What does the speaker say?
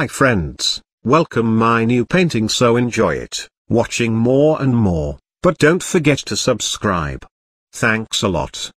Hi friends, welcome my new painting so enjoy it, watching more and more, but don't forget to subscribe. Thanks a lot.